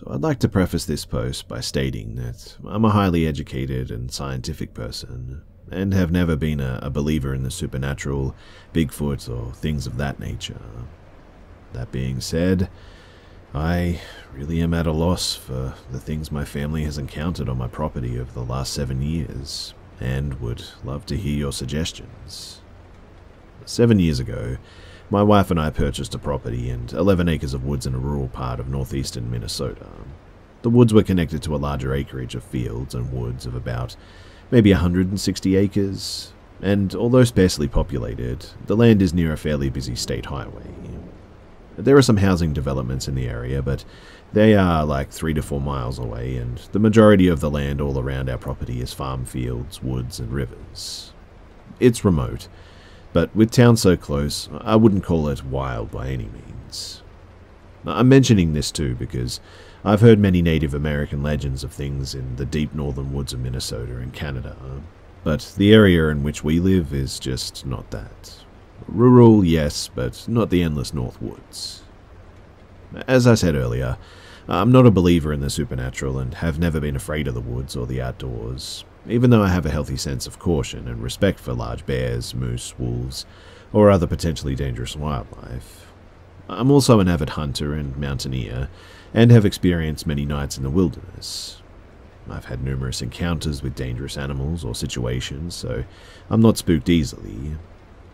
So I'd like to preface this post by stating that I'm a highly educated and scientific person, and have never been a, a believer in the supernatural, Bigfoot, or things of that nature. That being said, I really am at a loss for the things my family has encountered on my property over the last seven years, and would love to hear your suggestions. Seven years ago, my wife and I purchased a property and 11 acres of woods in a rural part of northeastern Minnesota. The woods were connected to a larger acreage of fields and woods of about maybe 160 acres, and although sparsely populated, the land is near a fairly busy state highway. There are some housing developments in the area, but they are like three to four miles away, and the majority of the land all around our property is farm fields, woods, and rivers. It's remote, but with town so close, I wouldn't call it wild by any means. I'm mentioning this too because I've heard many Native American legends of things in the deep northern woods of Minnesota and Canada, but the area in which we live is just not that. Rural, yes, but not the endless North Woods. As I said earlier, I'm not a believer in the supernatural and have never been afraid of the woods or the outdoors, even though I have a healthy sense of caution and respect for large bears, moose, wolves, or other potentially dangerous wildlife. I'm also an avid hunter and mountaineer, and have experienced many nights in the wilderness. I've had numerous encounters with dangerous animals or situations, so I'm not spooked easily,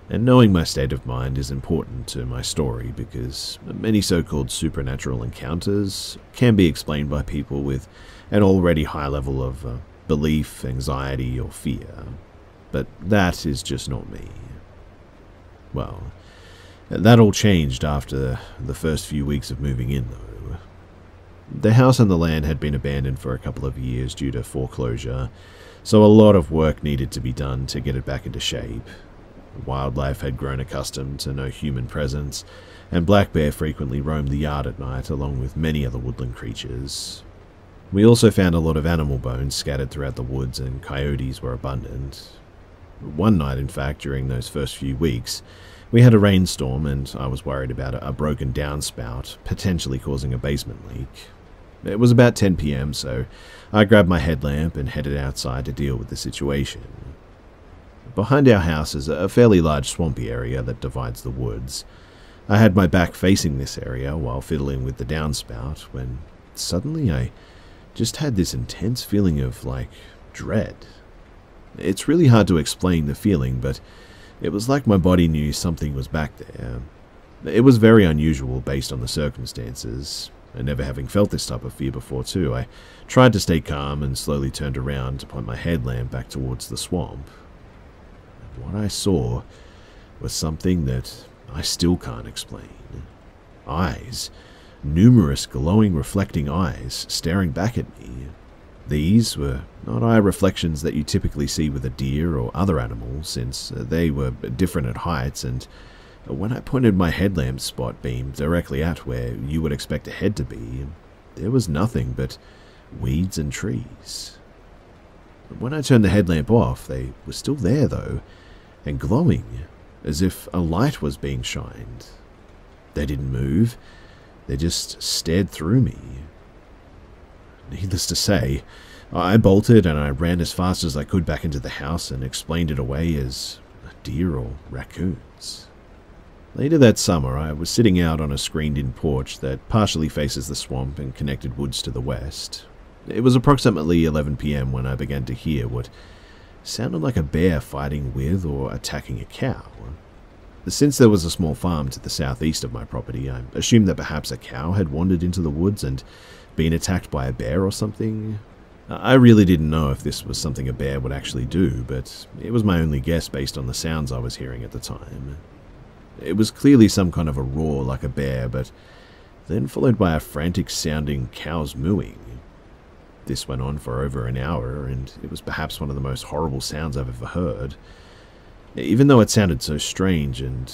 and knowing my state of mind is important to my story because many so called supernatural encounters can be explained by people with an already high level of uh, belief, anxiety, or fear. But that is just not me. Well, that all changed after the first few weeks of moving in, though. The house and the land had been abandoned for a couple of years due to foreclosure, so a lot of work needed to be done to get it back into shape, Wildlife had grown accustomed to no human presence, and black bear frequently roamed the yard at night along with many other woodland creatures. We also found a lot of animal bones scattered throughout the woods, and coyotes were abundant. One night, in fact, during those first few weeks, we had a rainstorm, and I was worried about a broken downspout potentially causing a basement leak. It was about 10 pm, so I grabbed my headlamp and headed outside to deal with the situation. Behind our house is a fairly large swampy area that divides the woods. I had my back facing this area while fiddling with the downspout when suddenly I just had this intense feeling of, like, dread. It's really hard to explain the feeling, but it was like my body knew something was back there. It was very unusual based on the circumstances, and never having felt this type of fear before, too. I tried to stay calm and slowly turned around to point my headlamp back towards the swamp, what I saw was something that I still can't explain. Eyes, numerous glowing reflecting eyes staring back at me. These were not eye reflections that you typically see with a deer or other animal, since uh, they were different at heights, and uh, when I pointed my headlamp spot beam directly at where you would expect a head to be, there was nothing but weeds and trees. When I turned the headlamp off, they were still there though, and glowing, as if a light was being shined. They didn't move, they just stared through me. Needless to say, I bolted and I ran as fast as I could back into the house and explained it away as deer or raccoons. Later that summer, I was sitting out on a screened in porch that partially faces the swamp and connected woods to the west. It was approximately 11 pm when I began to hear what sounded like a bear fighting with or attacking a cow. Since there was a small farm to the southeast of my property, I assumed that perhaps a cow had wandered into the woods and been attacked by a bear or something. I really didn't know if this was something a bear would actually do, but it was my only guess based on the sounds I was hearing at the time. It was clearly some kind of a roar like a bear, but then followed by a frantic sounding cow's mooing. This went on for over an hour, and it was perhaps one of the most horrible sounds I've ever heard. Even though it sounded so strange and,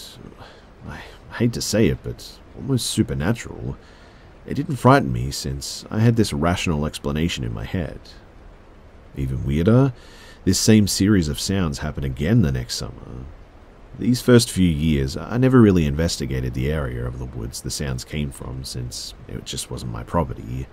I hate to say it, but almost supernatural, it didn't frighten me since I had this rational explanation in my head. Even weirder, this same series of sounds happened again the next summer. These first few years, I never really investigated the area of the woods the sounds came from since it just wasn't my property.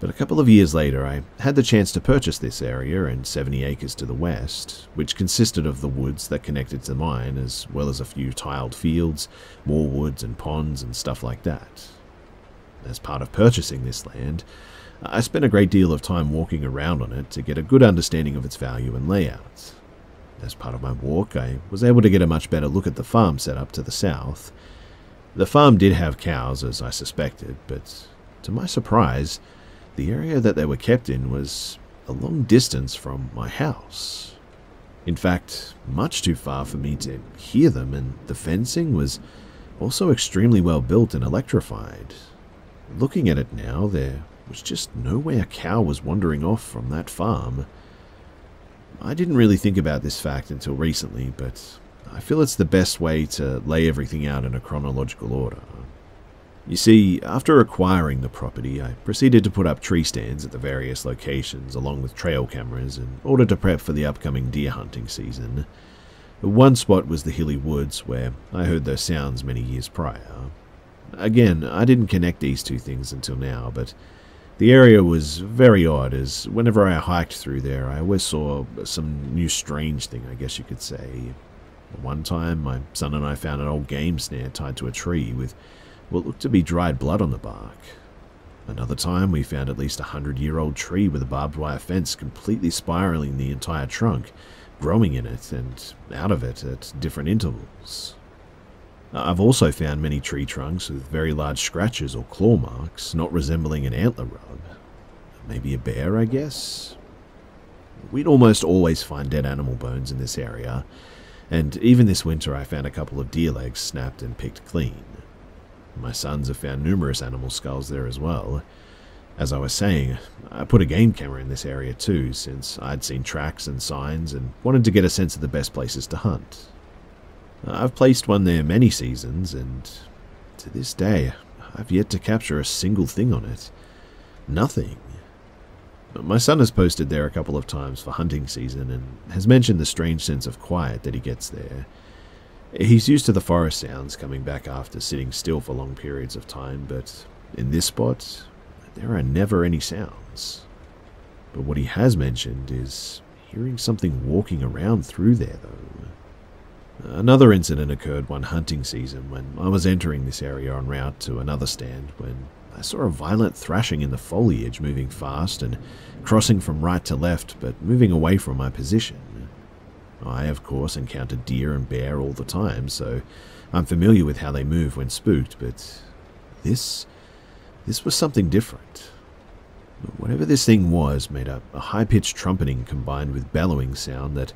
But a couple of years later, I had the chance to purchase this area and 70 acres to the west, which consisted of the woods that connected to mine, as well as a few tiled fields, more woods and ponds and stuff like that. As part of purchasing this land, I spent a great deal of time walking around on it to get a good understanding of its value and layout. As part of my walk, I was able to get a much better look at the farm set up to the south. The farm did have cows, as I suspected, but to my surprise, the area that they were kept in was a long distance from my house. In fact, much too far for me to hear them, and the fencing was also extremely well built and electrified. Looking at it now, there was just no way a cow was wandering off from that farm. I didn't really think about this fact until recently, but I feel it's the best way to lay everything out in a chronological order. You see, after acquiring the property, I proceeded to put up tree stands at the various locations along with trail cameras in order to prep for the upcoming deer hunting season. One spot was the hilly woods where I heard those sounds many years prior. Again, I didn't connect these two things until now, but the area was very odd as whenever I hiked through there, I always saw some new strange thing, I guess you could say. One time, my son and I found an old game snare tied to a tree with what looked to be dried blood on the bark. Another time, we found at least a hundred year old tree with a barbed wire fence completely spiraling the entire trunk, growing in it and out of it at different intervals. I've also found many tree trunks with very large scratches or claw marks, not resembling an antler rub. Maybe a bear, I guess? We'd almost always find dead animal bones in this area, and even this winter I found a couple of deer legs snapped and picked clean. My sons have found numerous animal skulls there as well. As I was saying, I put a game camera in this area too, since I'd seen tracks and signs and wanted to get a sense of the best places to hunt. I've placed one there many seasons, and to this day, I've yet to capture a single thing on it. Nothing. My son has posted there a couple of times for hunting season and has mentioned the strange sense of quiet that he gets there. He's used to the forest sounds coming back after sitting still for long periods of time, but in this spot, there are never any sounds. But what he has mentioned is hearing something walking around through there, though. Another incident occurred one hunting season when I was entering this area en route to another stand when I saw a violent thrashing in the foliage moving fast and crossing from right to left but moving away from my position. I, of course, encounter deer and bear all the time, so I'm familiar with how they move when spooked, but this. this was something different. Whatever this thing was made a, a high pitched trumpeting combined with bellowing sound that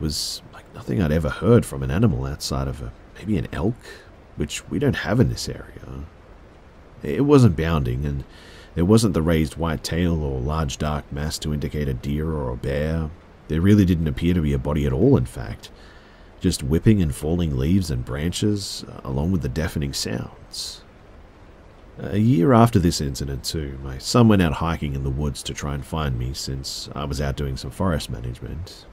was like nothing I'd ever heard from an animal outside of a, maybe an elk, which we don't have in this area. It wasn't bounding, and there wasn't the raised white tail or large dark mass to indicate a deer or a bear, there really didn't appear to be a body at all, in fact. Just whipping and falling leaves and branches, uh, along with the deafening sounds. A year after this incident, too, my son went out hiking in the woods to try and find me since I was out doing some forest management.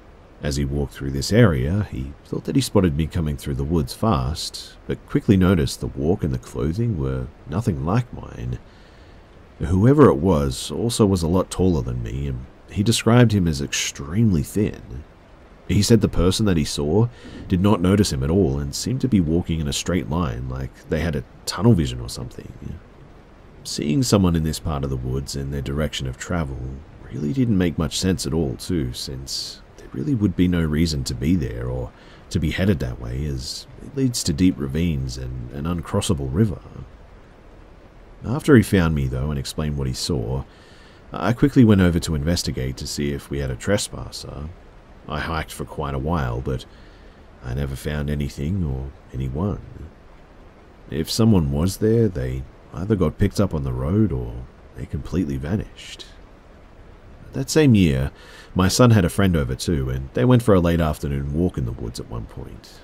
As he walked through this area, he thought that he spotted me coming through the woods fast, but quickly noticed the walk and the clothing were nothing like mine. Whoever it was also was a lot taller than me and he described him as extremely thin. He said the person that he saw did not notice him at all and seemed to be walking in a straight line like they had a tunnel vision or something. Seeing someone in this part of the woods in their direction of travel really didn't make much sense at all, too, since there really would be no reason to be there or to be headed that way, as it leads to deep ravines and an uncrossable river. After he found me, though, and explained what he saw, I quickly went over to investigate to see if we had a trespasser. I hiked for quite a while, but I never found anything or anyone. If someone was there, they either got picked up on the road or they completely vanished. That same year, my son had a friend over too, and they went for a late afternoon walk in the woods at one point.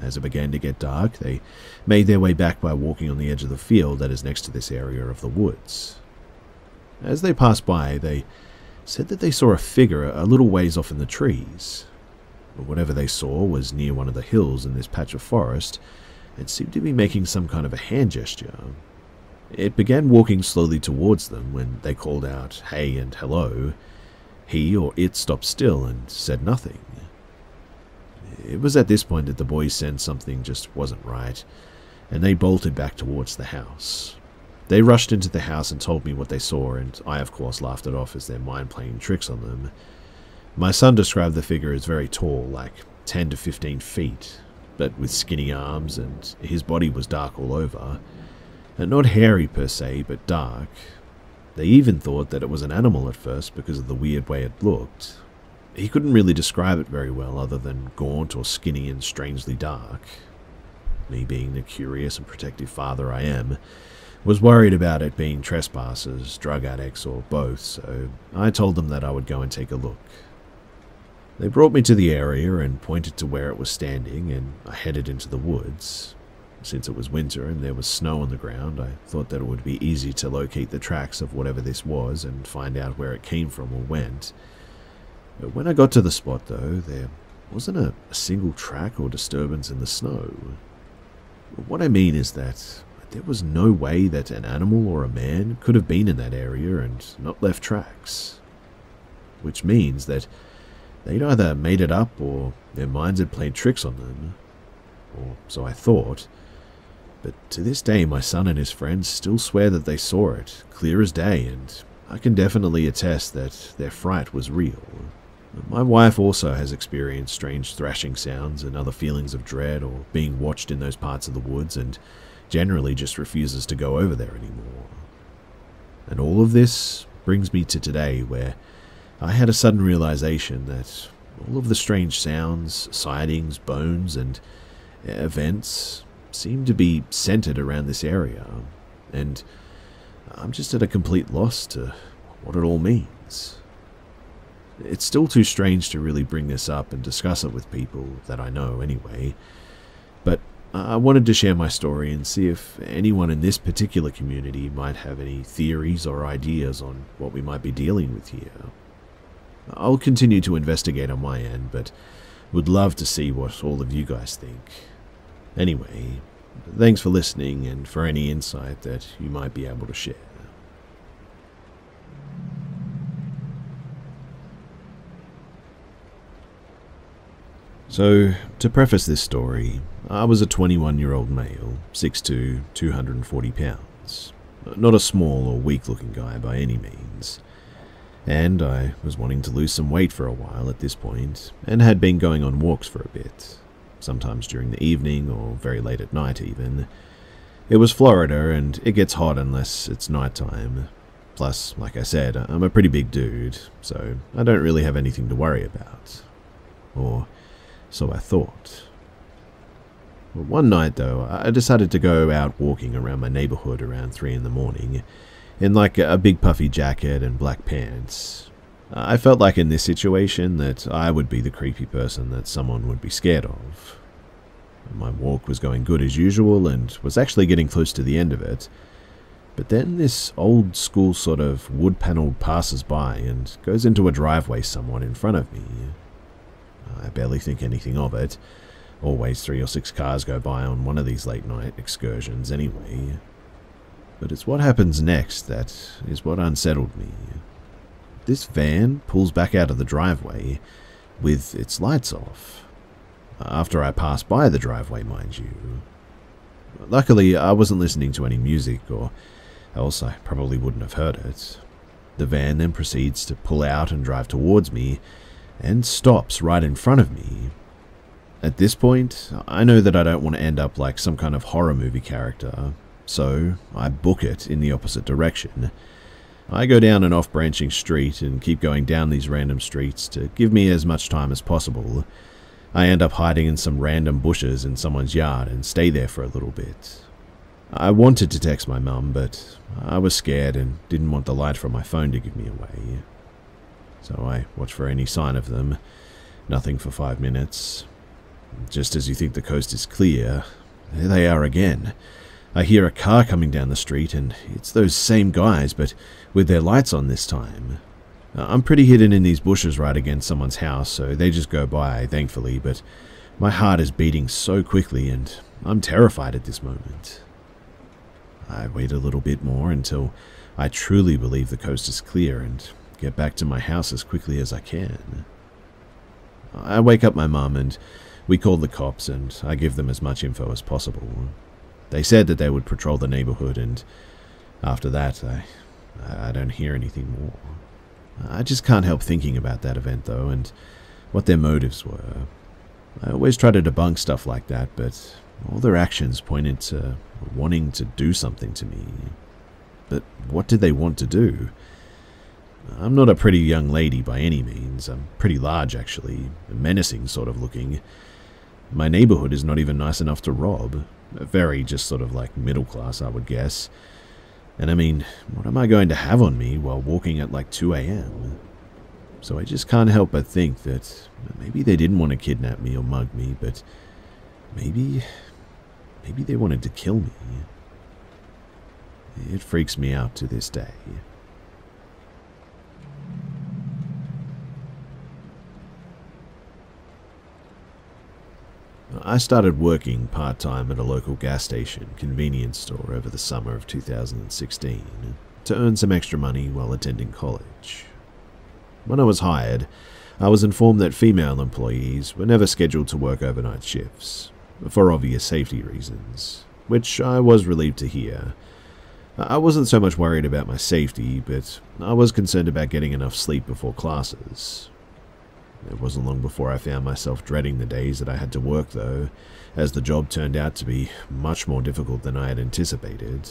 As it began to get dark, they made their way back by walking on the edge of the field that is next to this area of the woods. As they passed by, they said that they saw a figure a little ways off in the trees. But whatever they saw was near one of the hills in this patch of forest and seemed to be making some kind of a hand gesture. It began walking slowly towards them when they called out hey and hello. He or it stopped still and said nothing. It was at this point that the boys sensed something just wasn't right, and they bolted back towards the house. They rushed into the house and told me what they saw, and I, of course, laughed it off as their mind playing tricks on them. My son described the figure as very tall, like 10 to 15 feet, but with skinny arms, and his body was dark all over. And not hairy per se, but dark. They even thought that it was an animal at first because of the weird way it looked. He couldn't really describe it very well, other than gaunt or skinny and strangely dark. Me being the curious and protective father I am, was worried about it being trespassers, drug addicts, or both, so I told them that I would go and take a look. They brought me to the area and pointed to where it was standing, and I headed into the woods. Since it was winter and there was snow on the ground, I thought that it would be easy to locate the tracks of whatever this was and find out where it came from or went. But when I got to the spot, though, there wasn't a, a single track or disturbance in the snow. What I mean is that there was no way that an animal or a man could have been in that area and not left tracks. Which means that They'd either made it up or their minds had played tricks on them. Or so I thought. But to this day, my son and his friends still swear that they saw it, clear as day, and I can definitely attest that their fright was real. My wife also has experienced strange thrashing sounds and other feelings of dread or being watched in those parts of the woods and generally just refuses to go over there anymore. And all of this brings me to today where I had a sudden realization that all of the strange sounds, sightings, bones, and events seem to be centered around this area, and I'm just at a complete loss to what it all means. It's still too strange to really bring this up and discuss it with people that I know anyway, but I wanted to share my story and see if anyone in this particular community might have any theories or ideas on what we might be dealing with here. I'll continue to investigate on my end, but would love to see what all of you guys think. Anyway, thanks for listening and for any insight that you might be able to share. So, to preface this story, I was a 21 year old male, 6'2, 240 pounds. Not a small or weak looking guy by any means and I was wanting to lose some weight for a while at this point, and had been going on walks for a bit, sometimes during the evening or very late at night even. It was Florida, and it gets hot unless it's nighttime. Plus, like I said, I'm a pretty big dude, so I don't really have anything to worry about. Or so I thought. One night, though, I decided to go out walking around my neighborhood around 3 in the morning, in like a big puffy jacket and black pants. I felt like in this situation that I would be the creepy person that someone would be scared of. My walk was going good as usual and was actually getting close to the end of it. But then this old school sort of wood panelled passes by and goes into a driveway somewhat in front of me. I barely think anything of it. Always three or six cars go by on one of these late night excursions anyway. But it's what happens next that is what unsettled me. This van pulls back out of the driveway with its lights off. After I pass by the driveway, mind you. Luckily, I wasn't listening to any music, or else I probably wouldn't have heard it. The van then proceeds to pull out and drive towards me, and stops right in front of me. At this point, I know that I don't want to end up like some kind of horror movie character, so I book it in the opposite direction. I go down an off branching street and keep going down these random streets to give me as much time as possible. I end up hiding in some random bushes in someone's yard and stay there for a little bit. I wanted to text my mum, but I was scared and didn't want the light from my phone to give me away. So I watch for any sign of them. Nothing for five minutes. Just as you think the coast is clear, there they are again. I hear a car coming down the street, and it's those same guys, but with their lights on this time. I'm pretty hidden in these bushes right against someone's house, so they just go by, thankfully, but my heart is beating so quickly, and I'm terrified at this moment. I wait a little bit more until I truly believe the coast is clear and get back to my house as quickly as I can. I wake up my mum and we called the cops and I give them as much info as possible. They said that they would patrol the neighborhood and after that I I don't hear anything more. I just can't help thinking about that event though and what their motives were. I always try to debunk stuff like that, but all their actions pointed to wanting to do something to me. But what did they want to do? I'm not a pretty young lady by any means. I'm pretty large, actually, menacing sort of looking. My neighborhood is not even nice enough to rob. Very just sort of like middle class, I would guess. And I mean, what am I going to have on me while walking at like 2 a.m.? So I just can't help but think that maybe they didn't want to kidnap me or mug me, but maybe. maybe they wanted to kill me. It freaks me out to this day. I started working part time at a local gas station convenience store over the summer of 2016 to earn some extra money while attending college. When I was hired, I was informed that female employees were never scheduled to work overnight shifts, for obvious safety reasons, which I was relieved to hear. I wasn't so much worried about my safety, but I was concerned about getting enough sleep before classes. It wasn't long before I found myself dreading the days that I had to work, though, as the job turned out to be much more difficult than I had anticipated.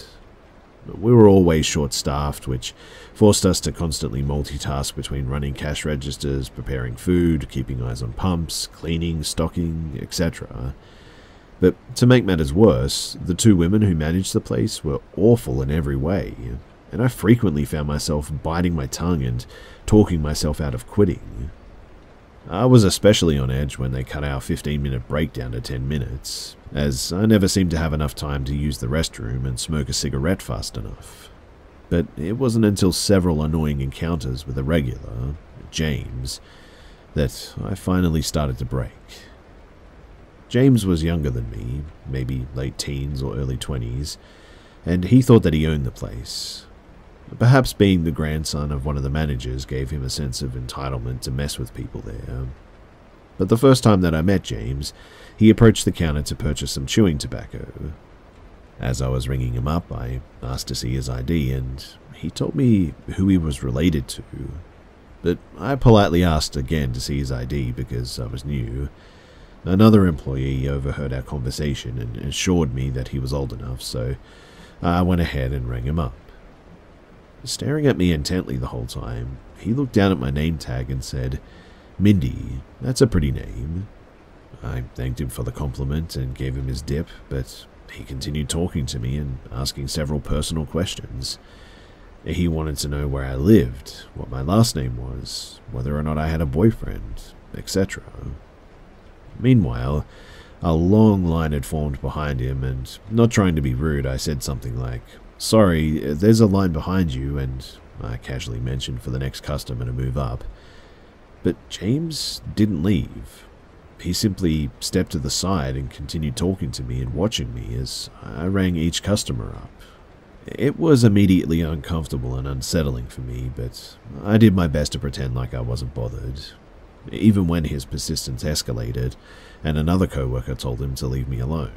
We were always short staffed, which forced us to constantly multitask between running cash registers, preparing food, keeping eyes on pumps, cleaning, stocking, etc. But to make matters worse, the two women who managed the place were awful in every way, and I frequently found myself biting my tongue and talking myself out of quitting. I was especially on edge when they cut our 15 minute break down to 10 minutes, as I never seemed to have enough time to use the restroom and smoke a cigarette fast enough. But it wasn't until several annoying encounters with a regular, James, that I finally started to break. James was younger than me, maybe late teens or early 20s, and he thought that he owned the place, Perhaps being the grandson of one of the managers gave him a sense of entitlement to mess with people there. But the first time that I met James, he approached the counter to purchase some chewing tobacco. As I was ringing him up, I asked to see his ID, and he told me who he was related to. But I politely asked again to see his ID because I was new. Another employee overheard our conversation and assured me that he was old enough, so I went ahead and rang him up. Staring at me intently the whole time, he looked down at my name tag and said, Mindy, that's a pretty name. I thanked him for the compliment and gave him his dip, but he continued talking to me and asking several personal questions. He wanted to know where I lived, what my last name was, whether or not I had a boyfriend, etc. Meanwhile, a long line had formed behind him, and not trying to be rude, I said something like, Sorry, there's a line behind you, and I casually mentioned for the next customer to move up. But James didn't leave. He simply stepped to the side and continued talking to me and watching me as I rang each customer up. It was immediately uncomfortable and unsettling for me, but I did my best to pretend like I wasn't bothered. Even when his persistence escalated, and another coworker told him to leave me alone.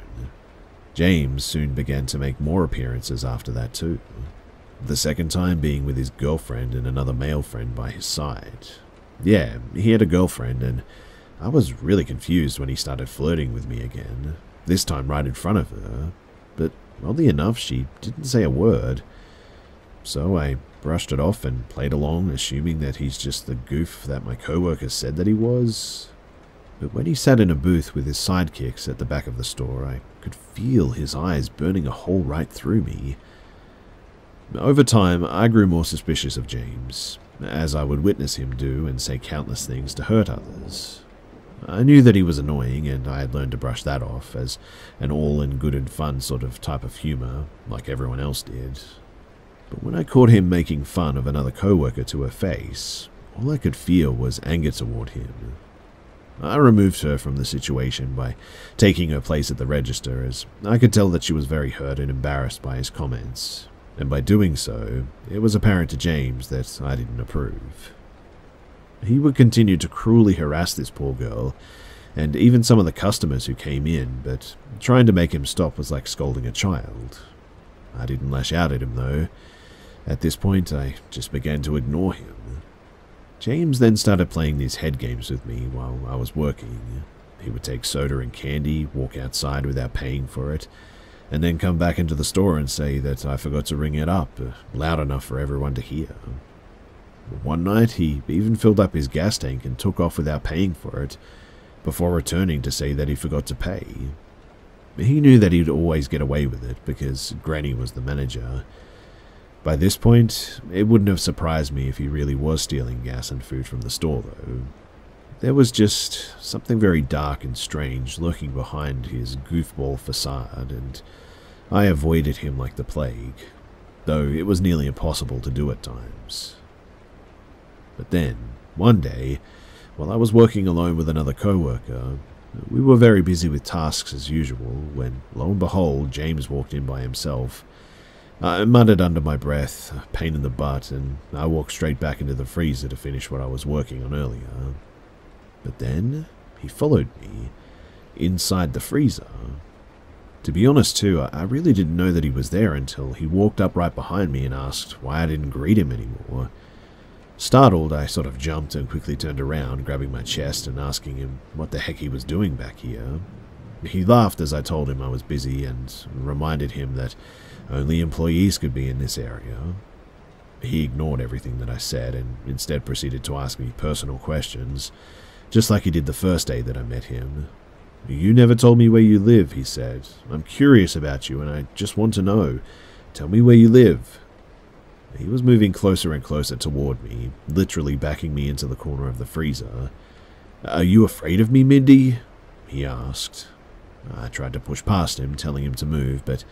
James soon began to make more appearances after that too, the second time being with his girlfriend and another male friend by his side. Yeah, he had a girlfriend, and I was really confused when he started flirting with me again, this time right in front of her, but oddly enough, she didn't say a word. So I brushed it off and played along, assuming that he's just the goof that my coworker said that he was. But when he sat in a booth with his sidekicks at the back of the store, I could feel his eyes burning a hole right through me. Over time, I grew more suspicious of James, as I would witness him do and say countless things to hurt others. I knew that he was annoying, and I had learned to brush that off as an all in good and fun sort of type of humour, like everyone else did. But when I caught him making fun of another coworker to her face, all I could feel was anger toward him. I removed her from the situation by taking her place at the register, as I could tell that she was very hurt and embarrassed by his comments, and by doing so, it was apparent to James that I didn't approve. He would continue to cruelly harass this poor girl, and even some of the customers who came in, but trying to make him stop was like scolding a child. I didn't lash out at him, though. At this point, I just began to ignore him. James then started playing these head games with me while I was working. He would take soda and candy, walk outside without paying for it, and then come back into the store and say that I forgot to ring it up uh, loud enough for everyone to hear. One night, he even filled up his gas tank and took off without paying for it, before returning to say that he forgot to pay. He knew that he'd always get away with it because Granny was the manager, by this point, it wouldn't have surprised me if he really was stealing gas and food from the store, though. There was just something very dark and strange lurking behind his goofball facade, and I avoided him like the plague, though it was nearly impossible to do at times. But then, one day, while I was working alone with another co-worker, we were very busy with tasks as usual, when, lo and behold, James walked in by himself, Uh, I muttered under my breath, pain in the butt, and I walked straight back into the freezer to finish what I was working on earlier. But then he followed me inside the freezer. To be honest, too, I really didn't know that he was there until he walked up right behind me and asked why I didn't greet him anymore. Startled, I sort of jumped and quickly turned around, grabbing my chest and asking him what the heck he was doing back here. He laughed as I told him I was busy and reminded him that only employees could be in this area. He ignored everything that I said and instead proceeded to ask me personal questions, just like he did the first day that I met him. You never told me where you live, he said. I'm curious about you and I just want to know. Tell me where you live. He was moving closer and closer toward me, literally backing me into the corner of the freezer. Are you afraid of me, Mindy? he asked. I tried to push past him, telling him to move, but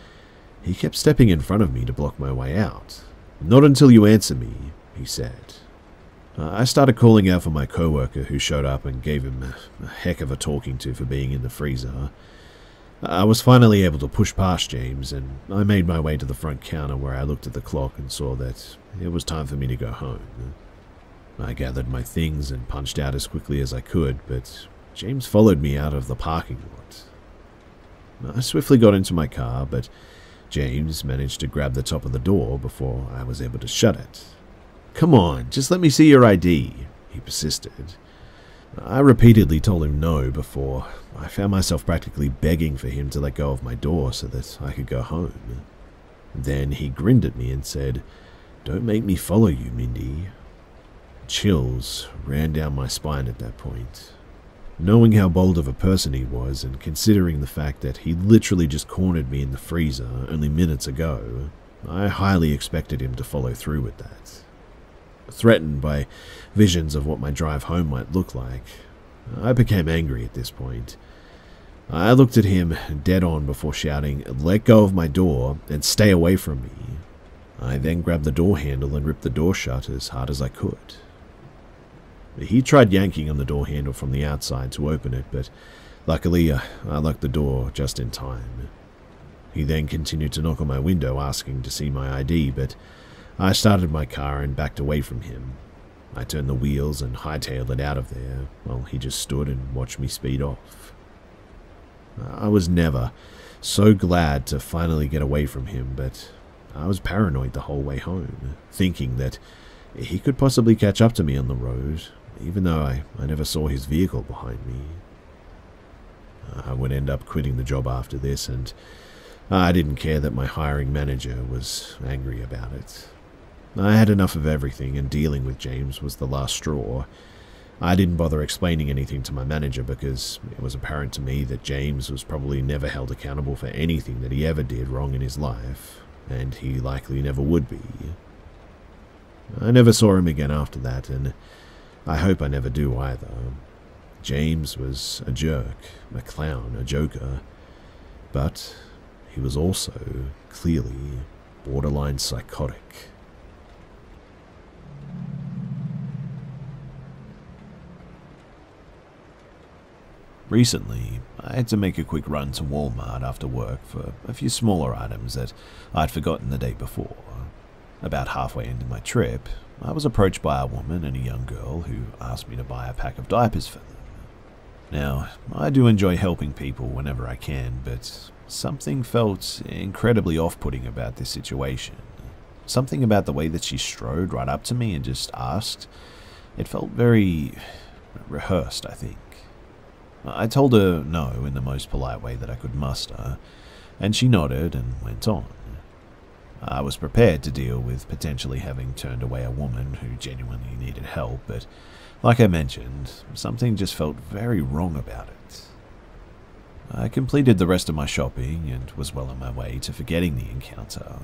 he kept stepping in front of me to block my way out. Not until you answer me, he said. Uh, I started calling out for my coworker who showed up and gave him a, a heck of a talking to for being in the freezer. I was finally able to push past James, and I made my way to the front counter where I looked at the clock and saw that it was time for me to go home. I gathered my things and punched out as quickly as I could, but James followed me out of the parking lot. I swiftly got into my car, but James managed to grab the top of the door before I was able to shut it. Come on, just let me see your ID, he persisted. I repeatedly told him no before I found myself practically begging for him to let go of my door so that I could go home. Then he grinned at me and said, Don't make me follow you, Mindy. Chills ran down my spine at that point. Knowing how bold of a person he was, and considering the fact that he literally just cornered me in the freezer only minutes ago, I highly expected him to follow through with that. Threatened by visions of what my drive home might look like, I became angry at this point. I looked at him dead on before shouting, Let go of my door and stay away from me. I then grabbed the door handle and ripped the door shut as hard as I could. He tried yanking on the door handle from the outside to open it, but luckily uh, I locked the door just in time. He then continued to knock on my window asking to see my ID, but I started my car and backed away from him. I turned the wheels and hightailed it out of there, while he just stood and watched me speed off. I was never so glad to finally get away from him, but I was paranoid the whole way home, thinking that he could possibly catch up to me on the road, even though I, I never saw his vehicle behind me. I would end up quitting the job after this, and I didn't care that my hiring manager was angry about it. I had enough of everything, and dealing with James was the last straw. I didn't bother explaining anything to my manager because it was apparent to me that James was probably never held accountable for anything that he ever did wrong in his life, and he likely never would be. I never saw him again after that, and I hope I never do either. James was a jerk, a clown, a joker, but he was also clearly borderline psychotic. Recently, I had to make a quick run to Walmart after work for a few smaller items that I'd forgotten the day before. About halfway into my trip, I was approached by a woman and a young girl who asked me to buy a pack of diapers for them. Now, I do enjoy helping people whenever I can, but something felt incredibly off putting about this situation. Something about the way that she strode right up to me and just asked. It felt very rehearsed, I think. I told her no in the most polite way that I could muster, and she nodded and went on. I was prepared to deal with potentially having turned away a woman who genuinely needed help, but like I mentioned, something just felt very wrong about it. I completed the rest of my shopping and was well on my way to forgetting the encounter,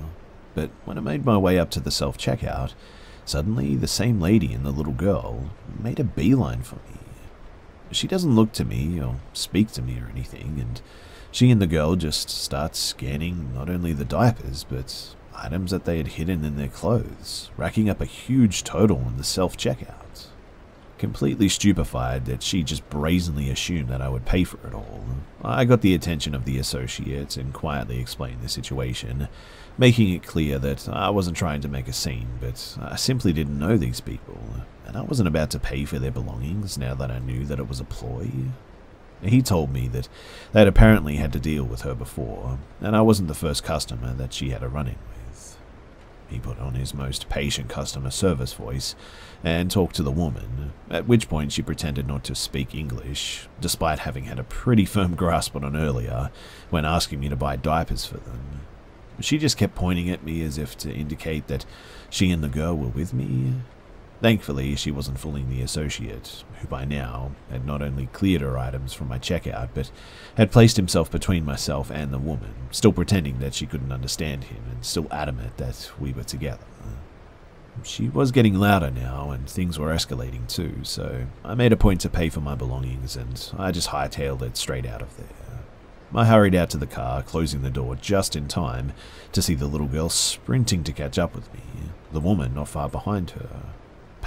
but when I made my way up to the self checkout, suddenly the same lady and the little girl made a beeline for me. She doesn't look to me or speak to me or anything, and she and the girl just start scanning not only the diapers, but items that they had hidden in their clothes, racking up a huge total in the self checkout. Completely stupefied that she just brazenly assumed that I would pay for it all, I got the attention of the associate and quietly explained the situation, making it clear that I wasn't trying to make a scene, but I simply didn't know these people, and I wasn't about to pay for their belongings now that I knew that it was a ploy. He told me that they'd apparently had to deal with her before, and I wasn't the first customer that she had a run in with. He put on his most patient customer service voice and talked to the woman, at which point she pretended not to speak English, despite having had a pretty firm grasp on it earlier when asking me to buy diapers for them. She just kept pointing at me as if to indicate that she and the girl were with me. Thankfully, she wasn't fooling the associate, who by now had not only cleared her items from my checkout, but had placed himself between myself and the woman, still pretending that she couldn't understand him and still adamant that we were together. She was getting louder now, and things were escalating too, so I made a point to pay for my belongings and I just hightailed it straight out of there. I hurried out to the car, closing the door just in time to see the little girl sprinting to catch up with me, the woman not far behind her.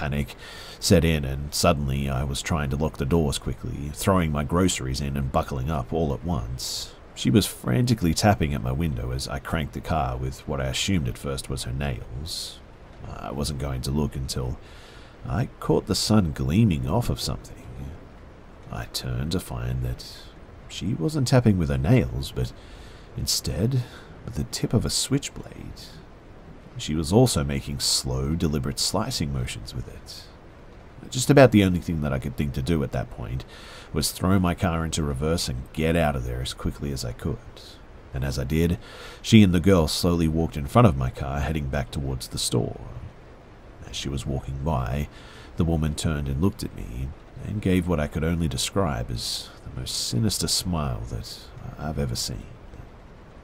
Panic set in, and suddenly I was trying to lock the doors quickly, throwing my groceries in and buckling up all at once. She was frantically tapping at my window as I cranked the car with what I assumed at first was her nails. I wasn't going to look until I caught the sun gleaming off of something. I turned to find that she wasn't tapping with her nails, but instead with the tip of a switchblade. She was also making slow, deliberate slicing motions with it. Just about the only thing that I could think to do at that point was throw my car into reverse and get out of there as quickly as I could and as I did, she and the girl slowly walked in front of my car, heading back towards the store. As she was walking by, the woman turned and looked at me, and gave what I could only describe as the most sinister smile that I've ever seen.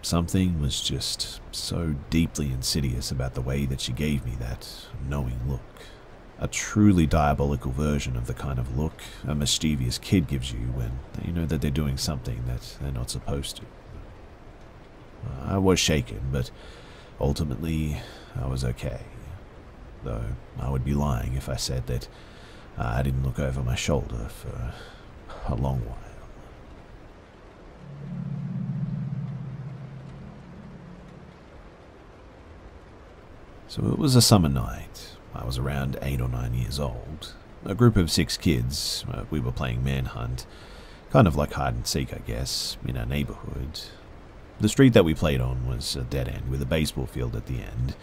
Something was just so deeply insidious about the way that she gave me that knowing look. A truly diabolical version of the kind of look a mischievous kid gives you when they know that they're doing something that they're not supposed to. I was shaken, but ultimately I was okay. Though I would be lying if I said that I didn't look over my shoulder for a long while. So it was a summer night. I was around eight or nine years old. A group of six kids, uh, we were playing manhunt, kind of like hide and seek, I guess, in our neighborhood. The street that we played on was a dead end with a baseball field at the end.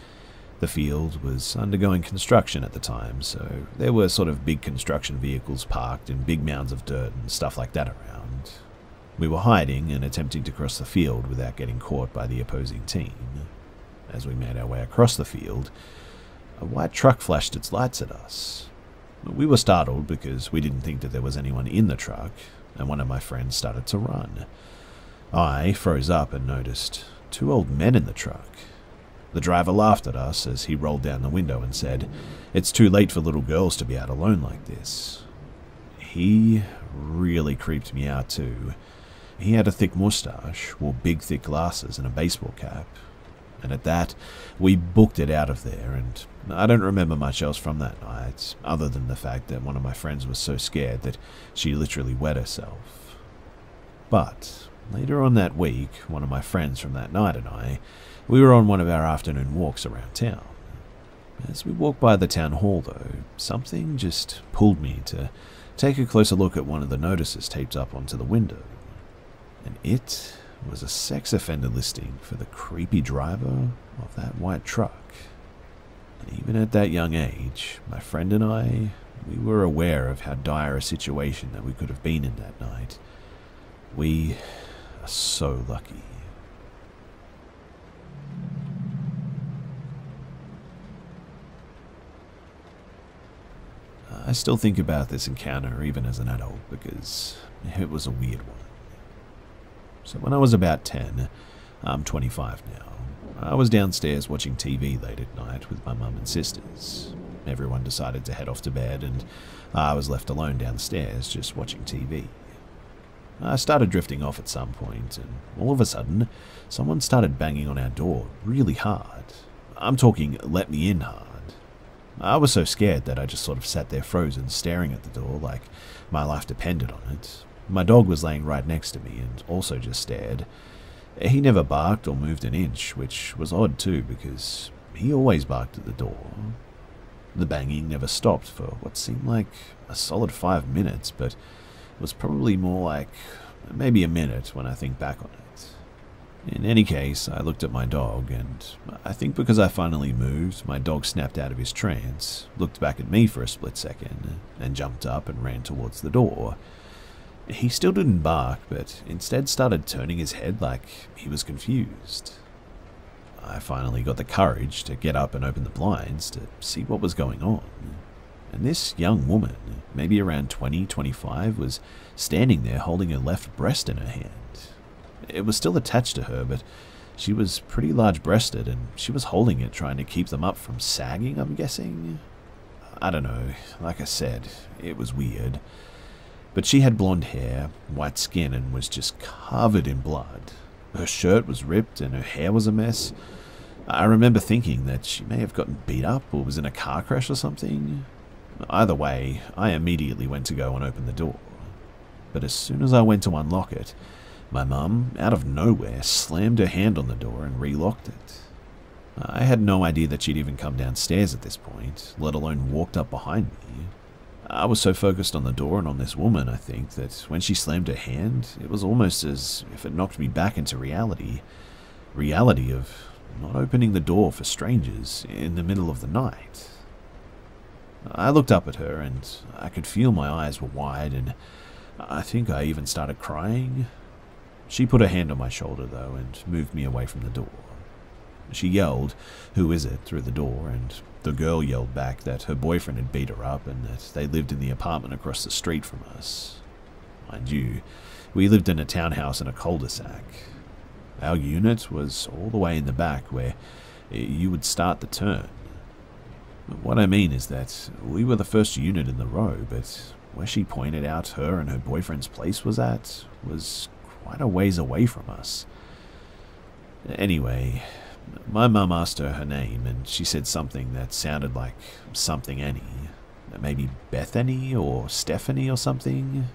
The field was undergoing construction at the time, so there were sort of big construction vehicles parked and big mounds of dirt and stuff like that around. We were hiding and attempting to cross the field without getting caught by the opposing team. As we made our way across the field, a white truck flashed its lights at us. We were startled because we didn't think that there was anyone in the truck, and one of my friends started to run. I froze up and noticed two old men in the truck. The driver laughed at us as he rolled down the window and said, It's too late for little girls to be out alone like this. He really creeped me out too. He had a thick mustache, wore big thick glasses and a baseball cap. And at that, we booked it out of there, and I don't remember much else from that night, other than the fact that one of my friends was so scared that she literally wet herself. But later on that week, one of my friends from that night and I, we were on one of our afternoon walks around town. As we walked by the town hall, though, something just pulled me to take a closer look at one of the notices taped up onto the window. And it was a sex offender listing for the creepy driver of that white truck. And even at that young age, my friend and I, we were aware of how dire a situation that we could have been in that night. We are so lucky. I still think about this encounter even as an adult because it was a weird one. So when I was about 10, I'm 25 now, I was downstairs watching TV late at night with my mum and sisters. Everyone decided to head off to bed and I was left alone downstairs just watching TV. I started drifting off at some point, and all of a sudden, someone started banging on our door really hard. I'm talking let me in hard. I was so scared that I just sort of sat there frozen, staring at the door like my life depended on it. My dog was laying right next to me and also just stared. He never barked or moved an inch, which was odd too because he always barked at the door. The banging never stopped for what seemed like a solid five minutes, but it was probably more like maybe a minute when I think back on it. In any case, I looked at my dog, and I think because I finally moved, my dog snapped out of his trance, looked back at me for a split second, and jumped up and ran towards the door. He still didn't bark, but instead started turning his head like he was confused. I finally got the courage to get up and open the blinds to see what was going on. And this young woman, maybe around 20, 25, was standing there holding her left breast in her hand. It was still attached to her, but she was pretty large breasted and she was holding it, trying to keep them up from sagging, I'm guessing. I don't know. Like I said, it was weird. But she had blonde hair, white skin, and was just covered in blood. Her shirt was ripped and her hair was a mess. I remember thinking that she may have gotten beat up or was in a car crash or something. Either way, I immediately went to go and open the door. But as soon as I went to unlock it, my mum, out of nowhere, slammed her hand on the door and relocked it. I had no idea that she'd even come downstairs at this point, let alone walked up behind me. I was so focused on the door and on this woman, I think, that when she slammed her hand, it was almost as if it knocked me back into reality. Reality of not opening the door for strangers in the middle of the night. I looked up at her and I could feel my eyes were wide and I think I even started crying. She put her hand on my shoulder, though, and moved me away from the door. She yelled, Who is it? through the door, and the girl yelled back that her boyfriend had beat her up and that they lived in the apartment across the street from us. Mind you, we lived in a townhouse in a cul de sac. Our unit was all the way in the back where you would start the turn. What I mean is that we were the first unit in the row, but where she pointed out her and her boyfriend's place was at was quite a ways away from us. Anyway, my mum asked her her name, and she said something that sounded like something Annie. Maybe Bethany or Stephanie or something.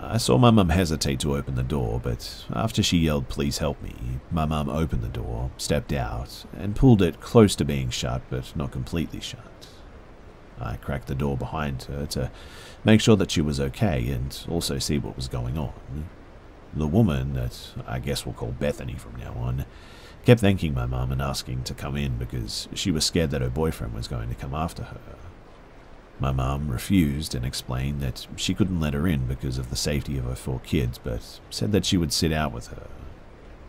I saw my mum hesitate to open the door, but after she yelled, Please help me, my mum opened the door, stepped out, and pulled it close to being shut, but not completely shut. I cracked the door behind her to make sure that she was okay and also see what was going on. The woman, that I guess we'll call Bethany from now on, kept thanking my mum and asking to come in because she was scared that her boyfriend was going to come after her. My mum refused and explained that she couldn't let her in because of the safety of her four kids, but said that she would sit out with her.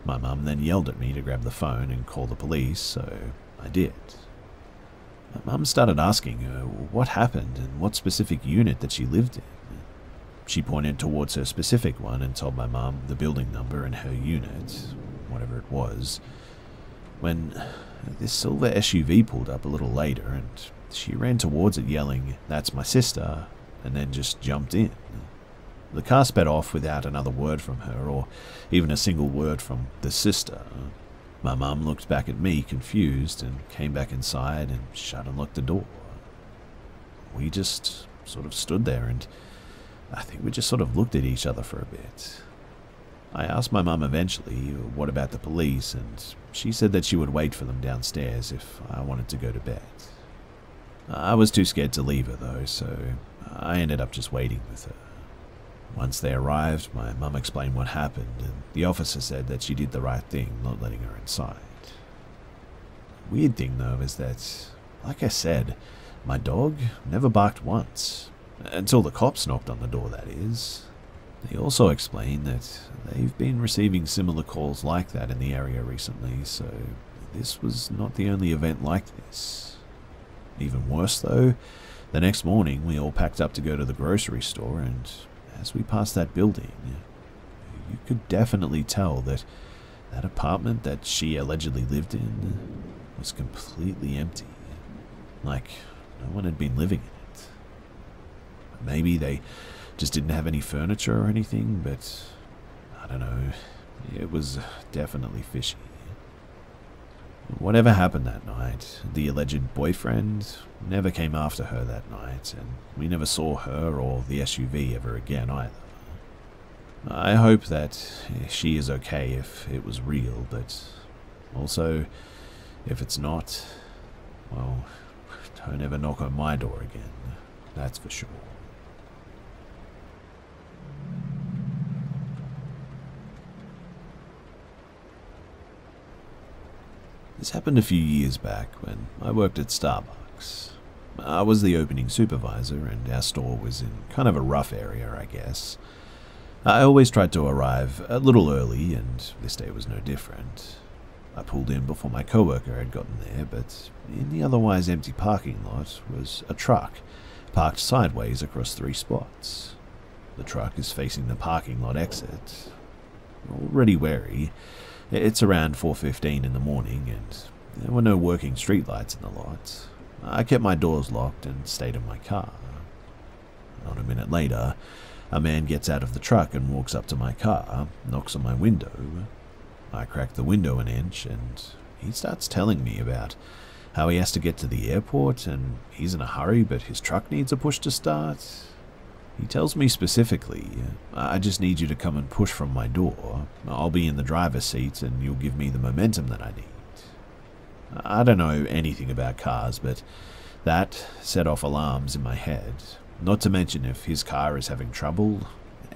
My mum then yelled at me to grab the phone and call the police, so I did. My mum started asking her what happened and what specific unit that she lived in. She pointed towards her specific one and told my mum the building number and her unit, whatever it was. When this silver SUV pulled up a little later and she ran towards it yelling, That's my sister, and then just jumped in. The car sped off without another word from her, or even a single word from the sister. My mum looked back at me, confused, and came back inside and shut and locked the door. We just sort of stood there and I think we just sort of looked at each other for a bit. I asked my mum eventually what about the police, and she said that she would wait for them downstairs if I wanted to go to bed. I was too scared to leave her though, so I ended up just waiting with her. Once they arrived, my mum explained what happened, and the officer said that she did the right thing, not letting her inside. Weird thing though is that, like I said, my dog never barked once. Until the cops knocked on the door, that is. They also explained that they've been receiving similar calls like that in the area recently, so this was not the only event like this. Even worse, though, the next morning we all packed up to go to the grocery store, and as we passed that building, you could definitely tell that that apartment that she allegedly lived in was completely empty. Like no one had been living in it. Maybe they just didn't have any furniture or anything, but I don't know. It was definitely fishy. Whatever happened that night, the alleged boyfriend never came after her that night, and we never saw her or the SUV ever again either. I hope that she is okay if it was real, but also, if it's not, well, don't ever knock on my door again, that's for sure. This happened a few years back when I worked at Starbucks. I was the opening supervisor, and our store was in kind of a rough area, I guess. I always tried to arrive a little early, and this day was no different. I pulled in before my coworker had gotten there, but in the otherwise empty parking lot was a truck parked sideways across three spots. The truck is facing the parking lot exit. Already wary, it's around 4.15 in the morning and there were no working streetlights in the lot. I kept my doors locked and stayed in my car. Not a minute later, a man gets out of the truck and walks up to my car, knocks on my window. I crack the window an inch and he starts telling me about how he has to get to the airport and he's in a hurry but his truck needs a push to start he tells me specifically, I just need you to come and push from my door. I'll be in the driver's seat and you'll give me the momentum that I need. I don't know anything about cars, but that set off alarms in my head. Not to mention if his car is having trouble,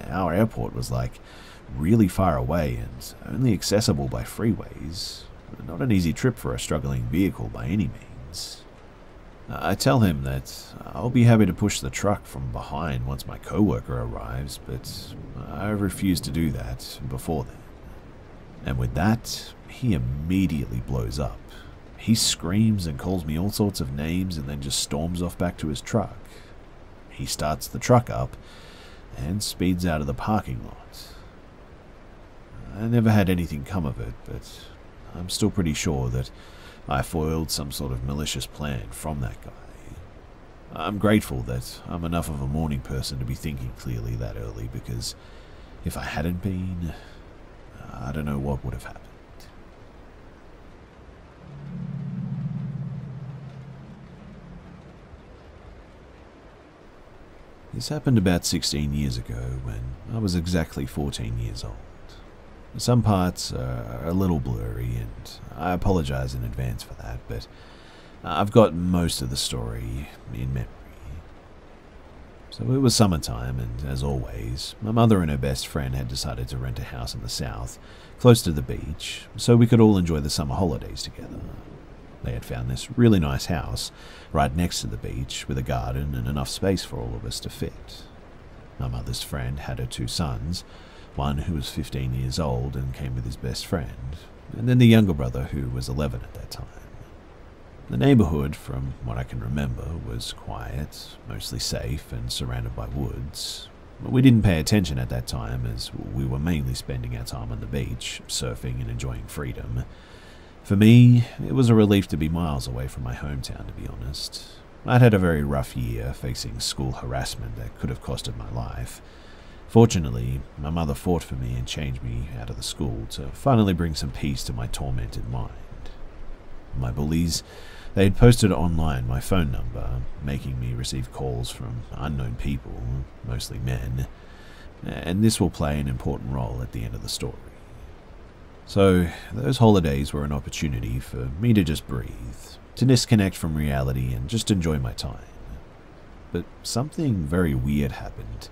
our airport was like really far away and only accessible by freeways. Not an easy trip for a struggling vehicle by any means. I tell him that I'll be happy to push the truck from behind once my coworker arrives, but I refuse to do that before then. And with that, he immediately blows up. He screams and calls me all sorts of names and then just storms off back to his truck. He starts the truck up and speeds out of the parking lot. I never had anything come of it, but I'm still pretty sure that I foiled some sort of malicious plan from that guy. I'm grateful that I'm enough of a morning person to be thinking clearly that early because if I hadn't been, I don't know what would have happened. This happened about 16 years ago when I was exactly 14 years old. Some parts are a little blurry, and I apologize in advance for that, but I've got most of the story in memory. So it was summertime, and as always, my mother and her best friend had decided to rent a house in the south, close to the beach, so we could all enjoy the summer holidays together. They had found this really nice house right next to the beach with a garden and enough space for all of us to fit. My mother's friend had her two sons, one who was 15 years old and came with his best friend, and then the younger brother who was 11 at that time. The neighborhood, from what I can remember, was quiet, mostly safe, and surrounded by woods. We didn't pay attention at that time as we were mainly spending our time on the beach, surfing and enjoying freedom. For me, it was a relief to be miles away from my hometown, to be honest. I'd had a very rough year, facing school harassment that could have costed my life. Fortunately, my mother fought for me and changed me out of the school to finally bring some peace to my tormented mind. My bullies, they had posted online my phone number, making me receive calls from unknown people, mostly men. and this will play an important role at the end of the story. So, those holidays were an opportunity for me to just breathe, to disconnect from reality and just enjoy my time. But something very weird happened.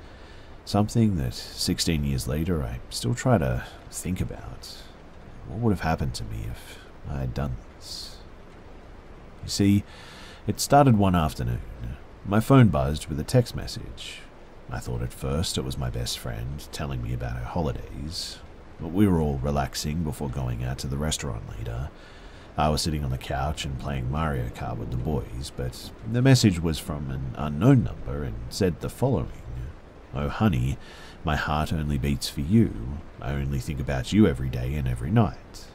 Something that 16 years later I still try to think about. What would have happened to me if I had done this? You see, it started one afternoon. My phone buzzed with a text message. I thought at first it was my best friend telling me about her holidays. But we were all relaxing before going out to the restaurant later. I was sitting on the couch and playing Mario Kart with the boys, but the message was from an unknown number and said the following Oh, honey, my heart only beats for you. I only think about you every day and every night.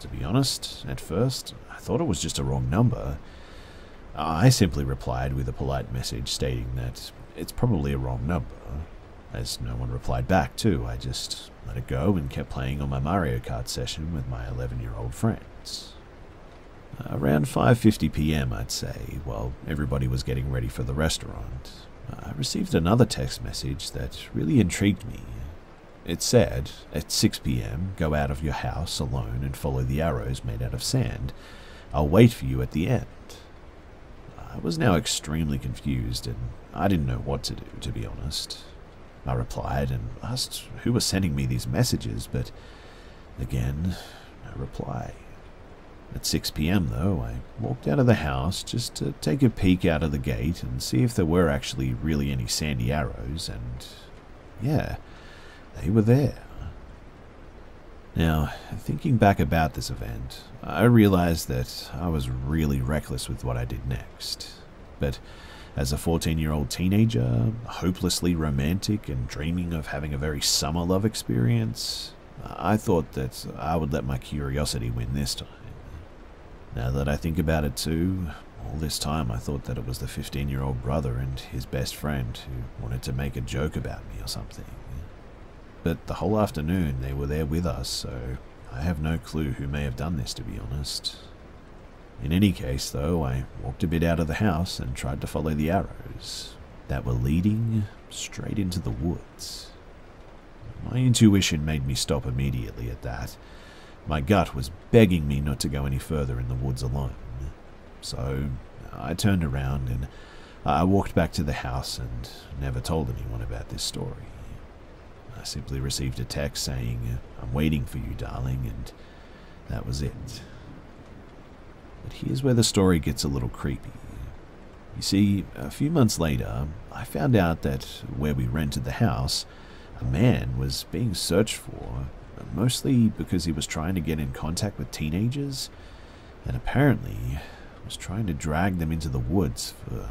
To be honest, at first, I thought it was just a wrong number. I simply replied with a polite message stating that it's probably a wrong number. As no one replied back, too, I just let it go and kept playing on my Mario Kart session with my 11 year old friends. Around 5:50 p.m., I'd say, while everybody was getting ready for the restaurant, I received another text message that really intrigued me. It said, At 6 p.m., go out of your house alone and follow the arrows made out of sand. I'll wait for you at the end. I was now extremely confused, and I didn't know what to do, to be honest. I replied and asked who was sending me these messages, but again, no reply. At 6 p.m., though, I walked out of the house just to take a peek out of the gate and see if there were actually really any sandy arrows, and yeah, they were there. Now, thinking back about this event, I realized that I was really reckless with what I did next. But as a 14 year old teenager, hopelessly romantic and dreaming of having a very summer love experience, I thought that I would let my curiosity win this time. Now that I think about it too, all this time I thought that it was the 15 year old brother and his best friend who wanted to make a joke about me or something. But the whole afternoon they were there with us, so I have no clue who may have done this to be honest. In any case, though, I walked a bit out of the house and tried to follow the arrows that were leading straight into the woods. My intuition made me stop immediately at that. My gut was begging me not to go any further in the woods alone. So I turned around and I walked back to the house and never told anyone about this story. I simply received a text saying, I'm waiting for you, darling, and that was it. But here's where the story gets a little creepy. You see, a few months later, I found out that where we rented the house, a man was being searched for, mostly because he was trying to get in contact with teenagers, and apparently was trying to drag them into the woods for,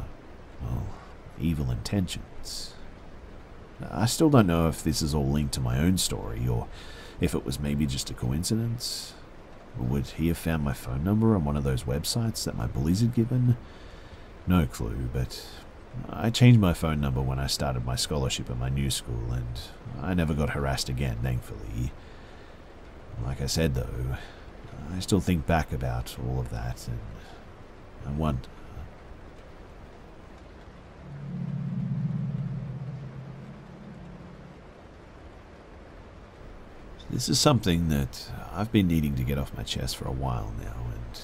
well, evil intentions. I still don't know if this is all linked to my own story or if it was maybe just a coincidence. Would he have found my phone number on one of those websites that my bullies had given? No clue, but I changed my phone number when I started my scholarship at my new school, and I never got harassed again, thankfully. Like I said, though, I still think back about all of that, and I wonder This is something that I've been needing to get off my chest for a while now, and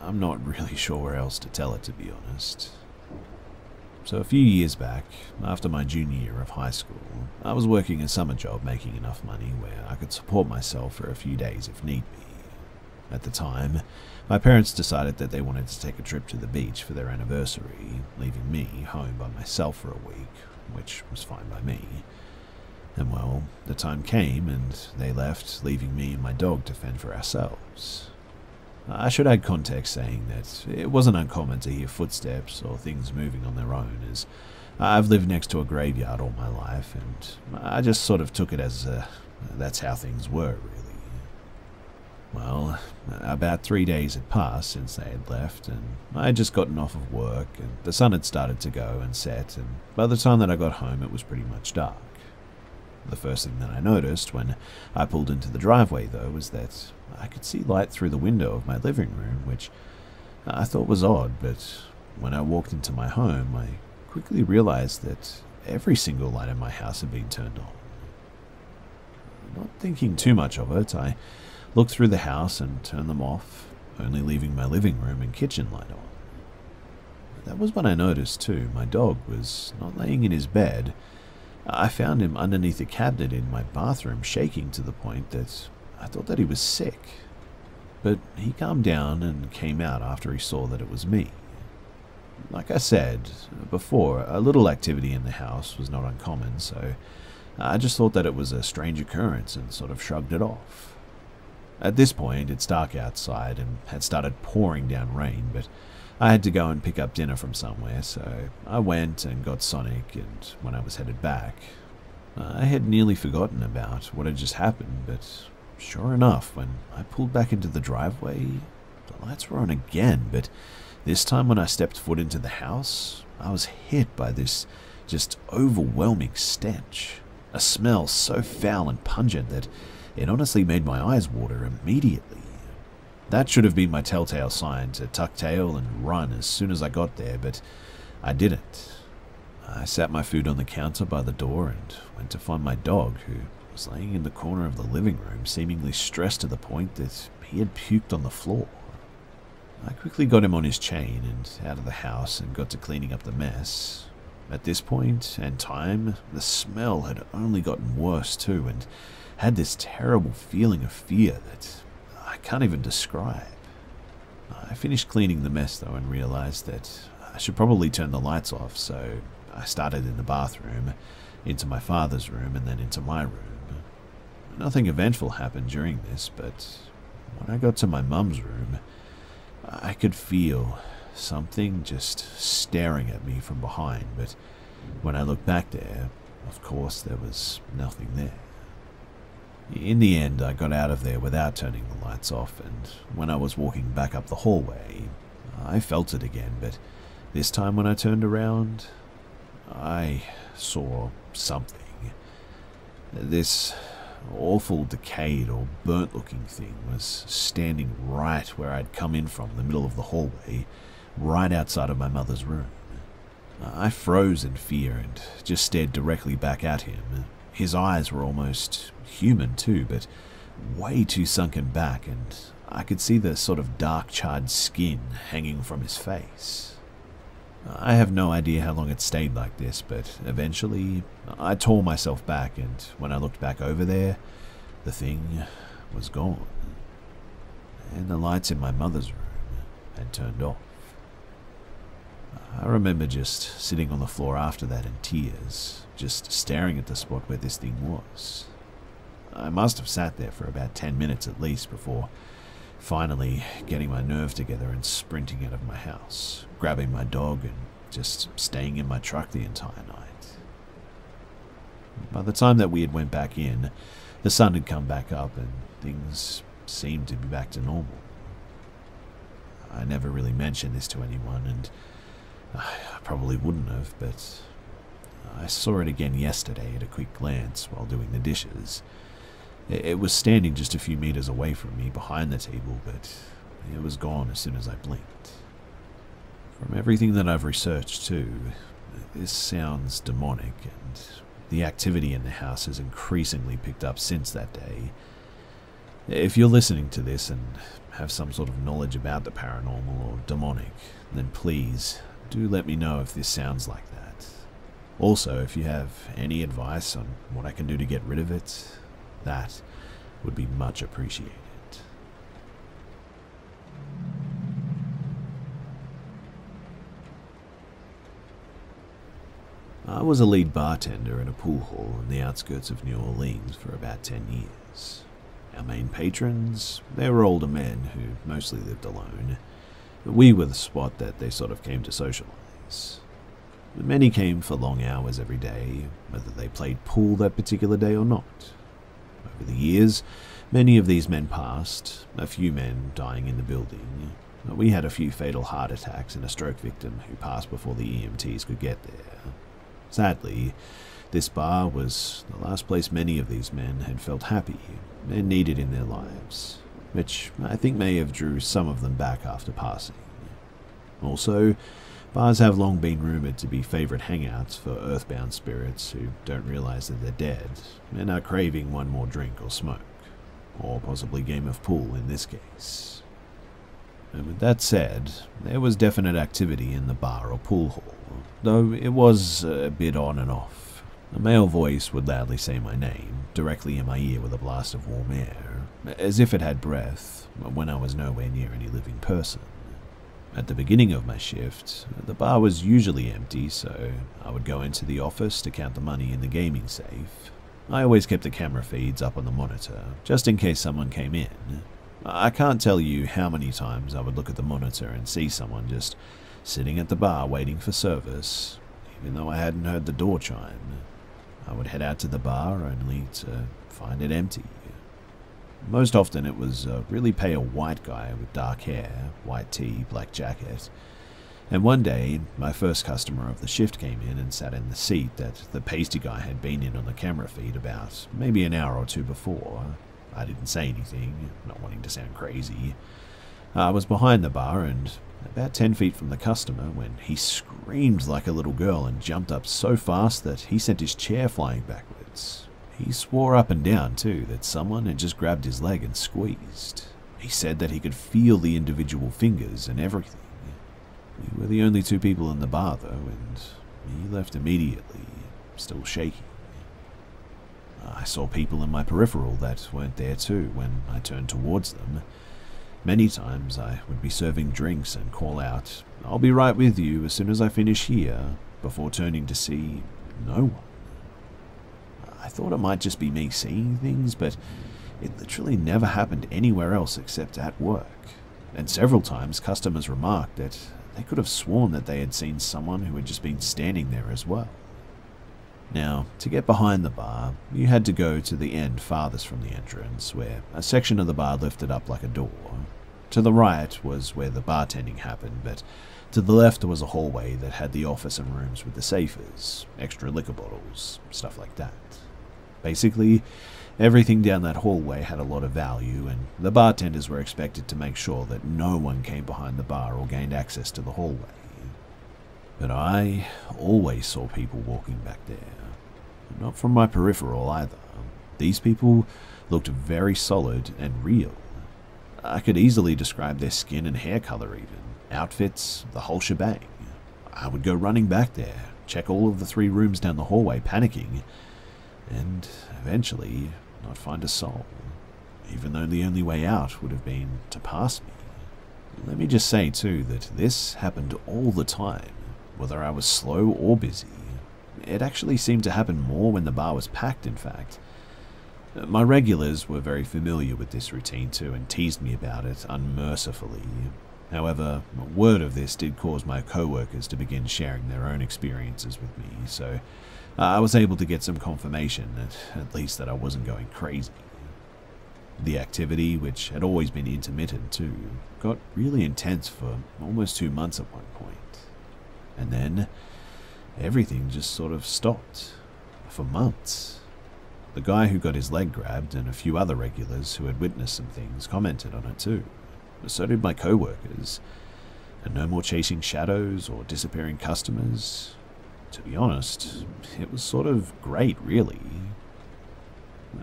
I'm not really sure where else to tell it, to be honest. So, a few years back, after my junior year of high school, I was working a summer job making enough money where I could support myself for a few days if need be. At the time, my parents decided that they wanted to take a trip to the beach for their anniversary, leaving me home by myself for a week, which was fine by me. And well, the time came and they left, leaving me and my dog to fend for ourselves. I should add context saying that it wasn't uncommon to hear footsteps or things moving on their own, as I've lived next to a graveyard all my life, and I just sort of took it as uh, that's how things were, really. Well, about three days had passed since they had left, and I had just gotten off of work, and the sun had started to go and set, and by the time that I got home, it was pretty much dark. The first thing that I noticed when I pulled into the driveway, though, was that I could see light through the window of my living room, which I thought was odd, but when I walked into my home, I quickly realized that every single light in my house had been turned on. Not thinking too much of it, I looked through the house and turned them off, only leaving my living room and kitchen light on. That was when I noticed, too, my dog was not laying in his bed. I found him underneath a cabinet in my bathroom, shaking to the point that I thought that he was sick. But he calmed down and came out after he saw that it was me. Like I said before, a little activity in the house was not uncommon, so I just thought that it was a strange occurrence and sort of shrugged it off. At this point, it's dark outside and had started pouring down rain, but I had to go and pick up dinner from somewhere, so I went and got Sonic, and when I was headed back, I had nearly forgotten about what had just happened, but sure enough, when I pulled back into the driveway, the lights were on again, but this time when I stepped foot into the house, I was hit by this just overwhelming stench. A smell so foul and pungent that it honestly made my eyes water immediately. That should have been my telltale sign to tuck tail and run as soon as I got there, but I didn't. I sat my food on the counter by the door and went to find my dog, who was laying in the corner of the living room, seemingly stressed to the point that he had puked on the floor. I quickly got him on his chain and out of the house and got to cleaning up the mess. At this point and time, the smell had only gotten worse too, and had this terrible feeling of fear that I can't even describe. I finished cleaning the mess though and realized that I should probably turn the lights off, so I started in the bathroom, into my father's room, and then into my room. Nothing eventful happened during this, but when I got to my mum's room, I could feel something just staring at me from behind, but when I looked back there, of course, there was nothing there. In the end, I got out of there without turning the lights off, and when I was walking back up the hallway, I felt it again, but this time when I turned around, I saw something. This awful decayed or burnt looking thing was standing right where I'd come in from, the middle of the hallway, right outside of my mother's room. I froze in fear and just stared directly back at him. His eyes were almost human too, but way too sunken back, and I could see the sort of dark charred skin hanging from his face. I have no idea how long it stayed like this, but eventually I tore myself back, and when I looked back over there, the thing was gone. And the lights in my mother's room had turned off. I remember just sitting on the floor after that in tears, just staring at the spot where this thing was. I must have sat there for about 10 minutes at least before finally getting my nerve together and sprinting out of my house, grabbing my dog and just staying in my truck the entire night. By the time that we had went back in, the sun had come back up and things seemed to be back to normal. I never really mentioned this to anyone, and I probably wouldn't have, but I saw it again yesterday at a quick glance while doing the dishes. It was standing just a few meters away from me behind the table, but it was gone as soon as I blinked. From everything that I've researched, too, this sounds demonic, and the activity in the house has increasingly picked up since that day. If you're listening to this and have some sort of knowledge about the paranormal or demonic, then please do let me know if this sounds like that. Also, if you have any advice on what I can do to get rid of it, that would be much appreciated. I was a lead bartender in a pool hall in the outskirts of New Orleans for about 10 years. Our main patrons, they were older men who mostly lived alone. We were the spot that they sort of came to socialize. Many came for long hours every day, whether they played pool that particular day or not. Over the years, many of these men passed, a few men dying in the building. We had a few fatal heart attacks and a stroke victim who passed before the EMTs could get there. Sadly, this bar was the last place many of these men had felt happy and needed in their lives, which I think may have drew some of them back after passing. Also, Bars have long been rumoured to be favourite hangouts for earthbound spirits who don't realise that they're dead and are craving one more drink or smoke, or possibly game of pool in this case. And with that said, there was definite activity in the bar or pool hall, though it was a bit on and off. A male voice would loudly say my name, directly in my ear with a blast of warm air, as if it had breath, when I was nowhere near any living person. At the beginning of my shift, the bar was usually empty, so I would go into the office to count the money in the gaming safe. I always kept the camera feeds up on the monitor, just in case someone came in. I can't tell you how many times I would look at the monitor and see someone just sitting at the bar waiting for service, even though I hadn't heard the door chime. I would head out to the bar only to find it empty. Most often it was a really pale white guy with dark hair, white tee, black jacket. And one day, my first customer of the shift came in and sat in the seat that the pasty guy had been in on the camera feed about maybe an hour or two before. I didn't say anything, not wanting to sound crazy. I was behind the bar and about 10 feet from the customer when he screamed like a little girl and jumped up so fast that he sent his chair flying backwards. He swore up and down, too, that someone had just grabbed his leg and squeezed. He said that he could feel the individual fingers and everything. We were the only two people in the bar, though, and he left immediately, still shaking. I saw people in my peripheral that weren't there too when I turned towards them. Many times I would be serving drinks and call out, I'll be right with you as soon as I finish here, before turning to see no one. Thought it might just be me seeing things, but it literally never happened anywhere else except at work. And several times customers remarked that they could have sworn that they had seen someone who had just been standing there as well. Now, to get behind the bar, you had to go to the end farthest from the entrance, where a section of the bar lifted up like a door. To the right was where the bartending happened, but to the left was a hallway that had the office and rooms with the safers, extra liquor bottles, stuff like that. Basically, everything down that hallway had a lot of value, and the bartenders were expected to make sure that no one came behind the bar or gained access to the hallway. But I always saw people walking back there. Not from my peripheral either. These people looked very solid and real. I could easily describe their skin and hair color, even. Outfits, the whole shebang. I would go running back there, check all of the three rooms down the hallway, panicking, and eventually not find a soul, even though the only way out would have been to pass me. Let me just say, too, that this happened all the time, whether I was slow or busy. It actually seemed to happen more when the bar was packed, in fact. My regulars were very familiar with this routine too and teased me about it unmercifully. However, word of this did cause my co-workers to begin sharing their own experiences with me, so uh, I was able to get some confirmation, at, at least that I wasn't going crazy. The activity, which had always been intermittent too, got really intense for almost two months at one point. And then, everything just sort of stopped. For months. The guy who got his leg grabbed and a few other regulars who had witnessed some things commented on it too. So did my co-workers. And no more chasing shadows or disappearing customers. To be honest, it was sort of great, really.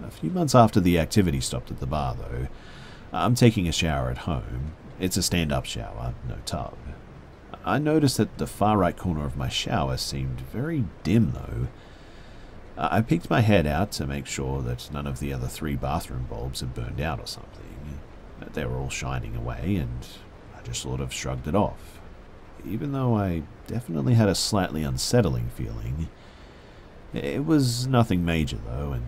A few months after the activity stopped at the bar, though, I'm taking a shower at home. It's a stand up shower, no tub. I noticed that the far right corner of my shower seemed very dim, though. I peeked my head out to make sure that none of the other three bathroom bulbs had burned out or something. They were all shining away, and I just sort of shrugged it off even though I definitely had a slightly unsettling feeling. It was nothing major, though, and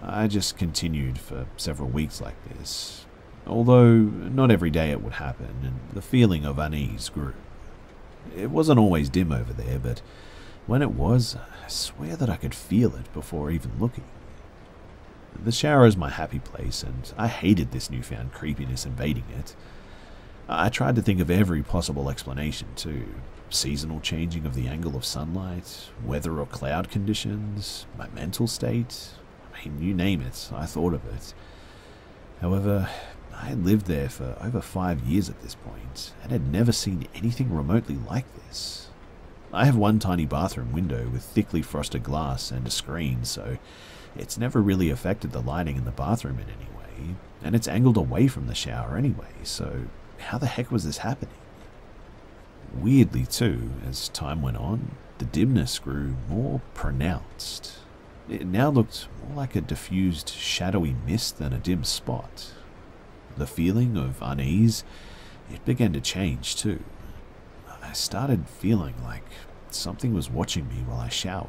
I just continued for several weeks like this. Although not every day it would happen, and the feeling of unease grew. It wasn't always dim over there, but when it was, I swear that I could feel it before even looking. The shower is my happy place, and I hated this newfound creepiness invading it. I tried to think of every possible explanation, too. Seasonal changing of the angle of sunlight, weather or cloud conditions, my mental state. I mean, you name it, I thought of it. However, I had lived there for over five years at this point and had never seen anything remotely like this. I have one tiny bathroom window with thickly frosted glass and a screen, so it's never really affected the lighting in the bathroom in any way, and it's angled away from the shower anyway, so how the heck was this happening? Weirdly, too, as time went on, the dimness grew more pronounced. It now looked more like a diffused, shadowy mist than a dim spot. The feeling of unease, it began to change too. I started feeling like something was watching me while I showered.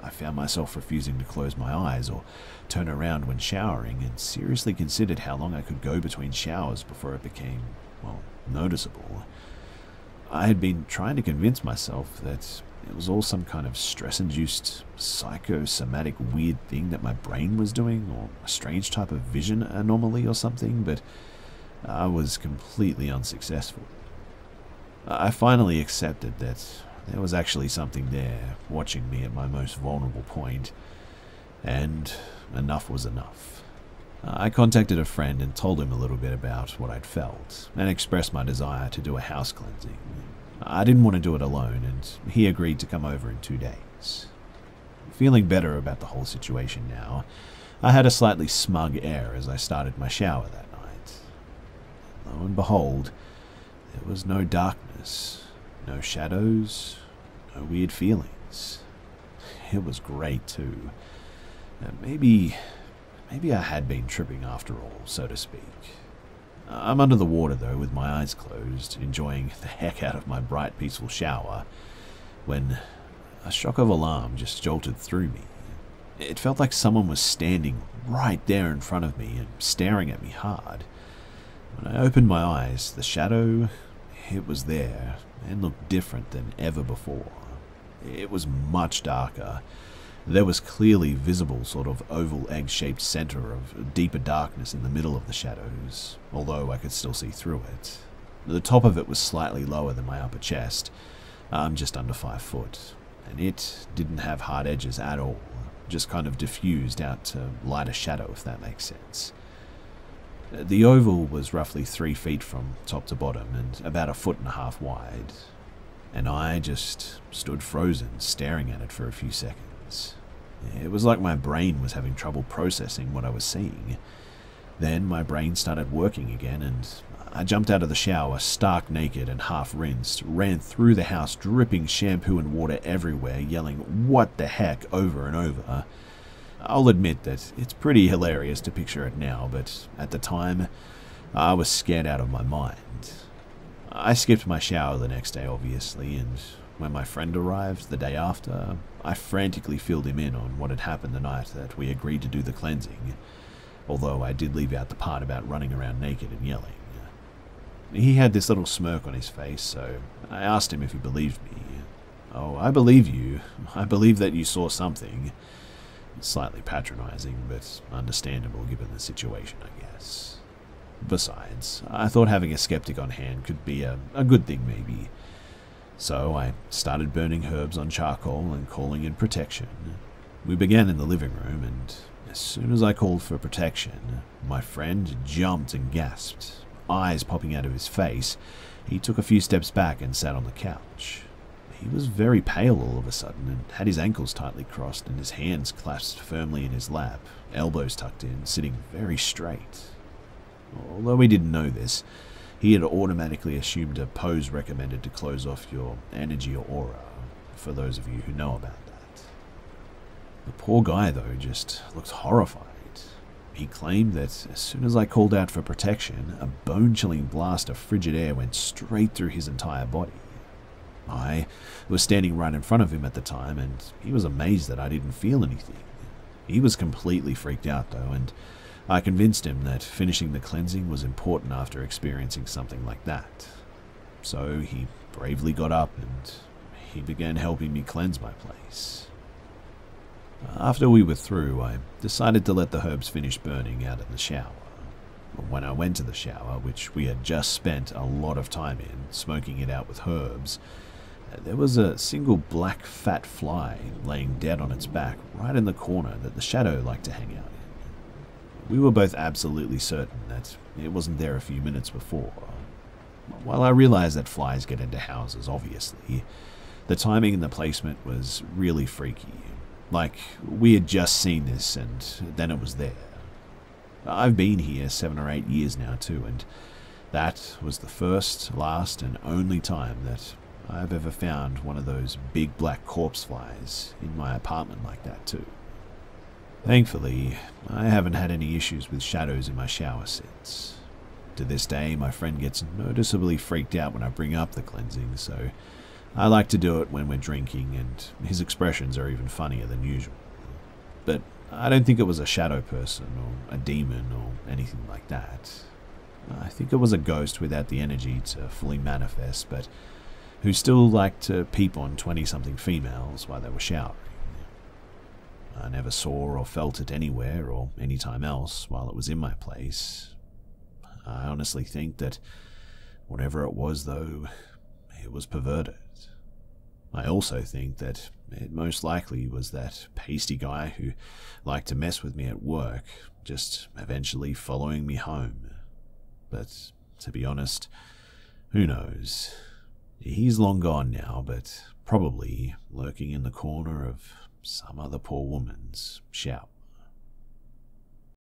I found myself refusing to close my eyes or turn around when showering and seriously considered how long I could go between showers before it became, well, noticeable. I had been trying to convince myself that it was all some kind of stress induced, psychosomatic weird thing that my brain was doing, or a strange type of vision anomaly or something, but I was completely unsuccessful. I finally accepted that there was actually something there watching me at my most vulnerable point, and enough was enough. Uh, I contacted a friend and told him a little bit about what I'd felt, and expressed my desire to do a house cleansing. I didn't want to do it alone, and he agreed to come over in two days. Feeling better about the whole situation now, I had a slightly smug air as I started my shower that night. Lo and behold, there was no darkness, no shadows, no weird feelings. It was great too. Uh, maybe, maybe I had been tripping after all, so to speak. I'm under the water though, with my eyes closed, enjoying the heck out of my bright, peaceful shower, when a shock of alarm just jolted through me. It felt like someone was standing right there in front of me and staring at me hard. When I opened my eyes, the shadow, it was there and looked different than ever before. It was much darker, there was clearly visible sort of oval egg-shaped center of deeper darkness in the middle of the shadows, although I could still see through it. The top of it was slightly lower than my upper chest. I'm just under five foot, and it didn't have hard edges at all, just kind of diffused out to lighter shadow, if that makes sense. The oval was roughly three feet from top to bottom and about a foot and a half wide, and I just stood frozen, staring at it for a few seconds. It was like my brain was having trouble processing what I was seeing. Then my brain started working again, and I jumped out of the shower, stark naked and half rinsed, ran through the house, dripping shampoo and water everywhere, yelling, What the heck, over and over. I'll admit that it's pretty hilarious to picture it now, but at the time, I was scared out of my mind. I skipped my shower the next day, obviously, and when my friend arrived the day after, I frantically filled him in on what had happened the night that we agreed to do the cleansing, although I did leave out the part about running around naked and yelling. He had this little smirk on his face, so I asked him if he believed me. Oh, I believe you. I believe that you saw something. Slightly patronizing, but understandable given the situation, I guess. Besides, I thought having a skeptic on hand could be a, a good thing, maybe. So I started burning herbs on charcoal and calling in protection. We began in the living room, and as soon as I called for protection, my friend jumped and gasped, eyes popping out of his face. He took a few steps back and sat on the couch. He was very pale all of a sudden and had his ankles tightly crossed and his hands clasped firmly in his lap, elbows tucked in, sitting very straight. Although he didn't know this, he had automatically assumed a pose recommended to close off your energy or aura, for those of you who know about that. The poor guy, though, just looked horrified. He claimed that as soon as I called out for protection, a bone chilling blast of frigid air went straight through his entire body. I was standing right in front of him at the time, and he was amazed that I didn't feel anything. He was completely freaked out, though, and I convinced him that finishing the cleansing was important after experiencing something like that. So he bravely got up and he began helping me cleanse my place. After we were through, I decided to let the herbs finish burning out in the shower. When I went to the shower, which we had just spent a lot of time in, smoking it out with herbs, there was a single black fat fly laying dead on its back right in the corner that the shadow liked to hang out we were both absolutely certain that it wasn't there a few minutes before. While I realized that flies get into houses, obviously, the timing and the placement was really freaky. Like, we had just seen this and then it was there. I've been here seven or eight years now, too, and that was the first, last, and only time that I've ever found one of those big black corpse flies in my apartment like that, too. Thankfully, I haven't had any issues with shadows in my shower since. To this day, my friend gets noticeably freaked out when I bring up the cleansing, so I like to do it when we're drinking, and his expressions are even funnier than usual. But I don't think it was a shadow person, or a demon, or anything like that. I think it was a ghost without the energy to fully manifest, but who still liked to peep on 20 something females while they were showering. I never saw or felt it anywhere or any time else while it was in my place. I honestly think that whatever it was, though, it was perverted. I also think that it most likely was that pasty guy who liked to mess with me at work, just eventually following me home. But to be honest, who knows? He's long gone now, but probably lurking in the corner of some other poor woman's shout.